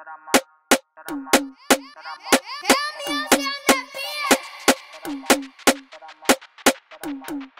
Tell me, I'm still not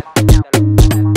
Tchau.